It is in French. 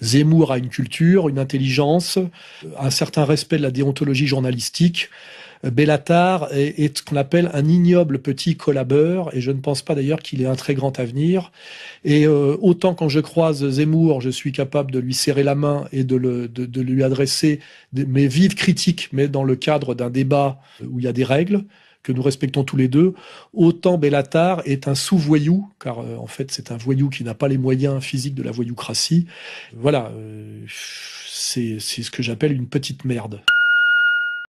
Zemmour a une culture, une intelligence, un certain respect de la déontologie journalistique. Bellatar est, ce qu'on appelle un ignoble petit collabeur, et je ne pense pas d'ailleurs qu'il ait un très grand avenir. Et euh, autant quand je croise Zemmour, je suis capable de lui serrer la main et de, lui adresser mes vives critiques, mais dans le cadre d'un débat où il y a des règles que nous respectons tous les deux, autant Bellatar est un sous-voyou, car euh, en fait c'est un voyou qui n'a pas les moyens physiques de la voyoucratie. Voilà, euh, c'est ce que j'appelle une petite merde.